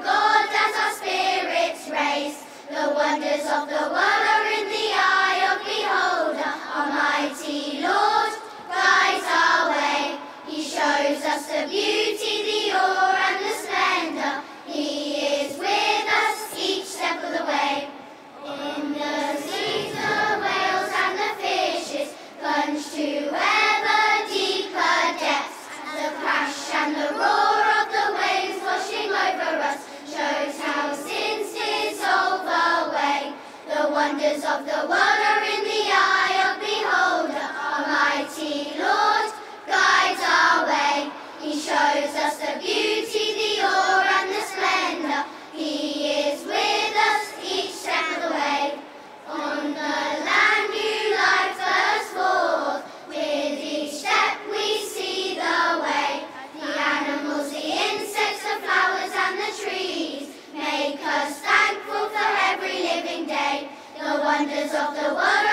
As our spirits. The wonders of the world are in the eye of beholder. mighty Lord guides our way. He shows us the beauty, the wonders of the world. wonders of the world.